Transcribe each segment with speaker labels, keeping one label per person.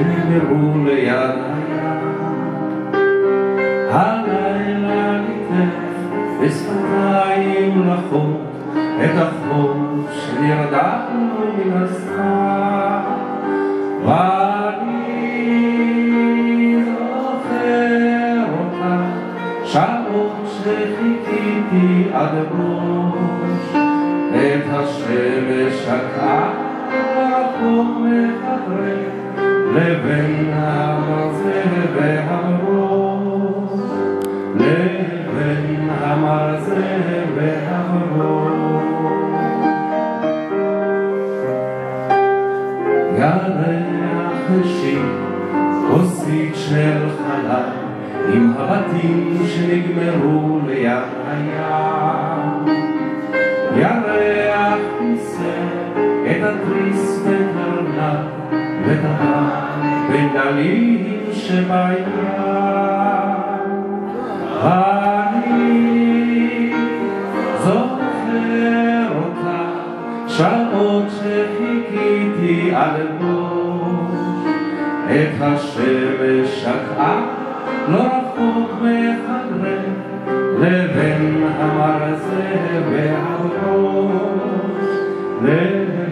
Speaker 1: שנגמרו ליד. הלילה ניתף בשפתיים לחות את החום שנרדמנו מן הסתר. ואני זוכר אותה שעות שחיכיתי עד בראש את השמש הקר רחוק מחדרי לבין המרזה והראש לבין המרזה והראש ירח ראשי כוסית של חלב עם הבתים שנגמרו ליד הים את התריס וקרנב וטבע בין גלים שבים אני זוכר אותה שעות שחיכיתי עד בוש את השמש שקעה לא רחוק והראש לבין המרזה והראש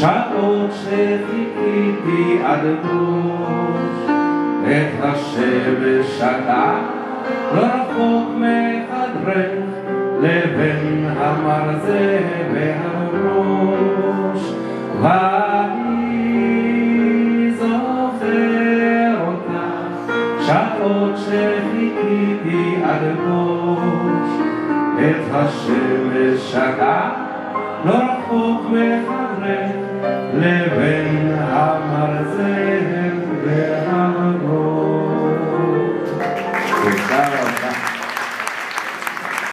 Speaker 1: שעות שחיכיתי עד בוש, את השמש שקעה לא רחוק מחדרך לבין המרזה והראש. ואני זוכר אותה שעות שחיכיתי עד בוש את השמש שקעה לא רחוק מחדרך לבין המרזה